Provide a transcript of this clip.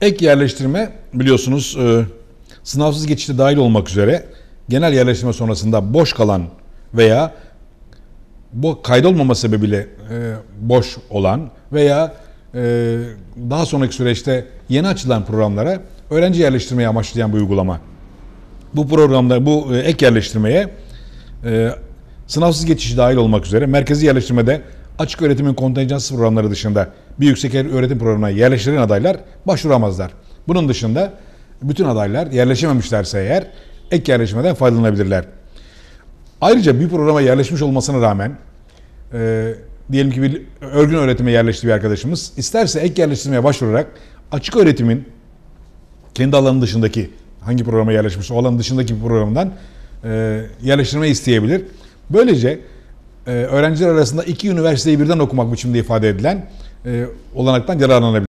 Ek yerleştirme biliyorsunuz e, sınavsız geçişte dahil olmak üzere genel yerleştirme sonrasında boş kalan veya bu kaydolmama sebebiyle e, boş olan veya e, daha sonraki süreçte yeni açılan programlara öğrenci yerleştirmeyi amaçlayan bir uygulama. Bu programda bu e, ek yerleştirmeye e, sınavsız geçişi dahil olmak üzere merkezi yerleştirmede açık öğretimin kontenjansız programları dışında bir yüksek öğretim programına yerleştirilen adaylar başvuramazlar. Bunun dışında bütün adaylar yerleşememişlerse eğer ek yerleştirmeden faydalanabilirler. Ayrıca bir programa yerleşmiş olmasına rağmen e, diyelim ki bir örgün öğretime yerleşti bir arkadaşımız isterse ek yerleştirmeye başvurarak açık öğretimin kendi alanın dışındaki hangi programa yerleşmiş o dışındaki bir programdan e, yerleştirme isteyebilir. Böylece öğrenciler arasında iki üniversiteyi birden okumak biçimde ifade edilen e, olanaktan yararlanabilir.